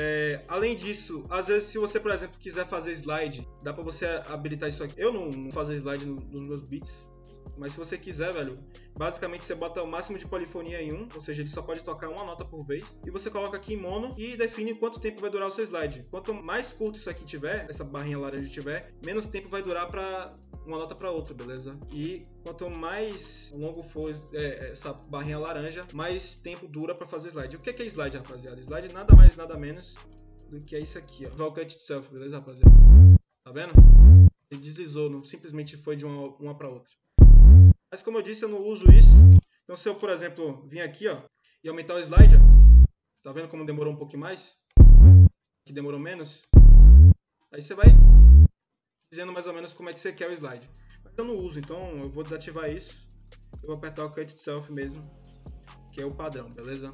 É, além disso, às vezes se você, por exemplo, quiser fazer slide, dá pra você habilitar isso aqui. Eu não, não faço slide nos meus beats, mas se você quiser, velho, basicamente você bota o máximo de polifonia em 1, ou seja, ele só pode tocar uma nota por vez, e você coloca aqui em mono e define quanto tempo vai durar o seu slide. Quanto mais curto isso aqui tiver, essa barrinha laranja tiver, menos tempo vai durar para uma nota para outra, beleza? E quanto mais longo for é, essa barrinha laranja, mais tempo dura para fazer slide. O que é, slide, rapaziada? Slide nada mais, nada menos do que é isso aqui, ó. Val cut itself, beleza, rapaziada? Tá vendo? Ele deslizou, não simplesmente foi de uma, uma para outra. Mas como eu disse, eu não uso isso. Então se eu, por exemplo, vir aqui ó, e aumentar o slide, ó, tá vendo como demorou um pouquinho mais? Que demorou menos? Aí você vai dizendo mais ou menos como é que você quer o slide. Mas eu não uso, então eu vou desativar isso. Eu vou apertar o Cut Itself mesmo, que é o padrão, beleza?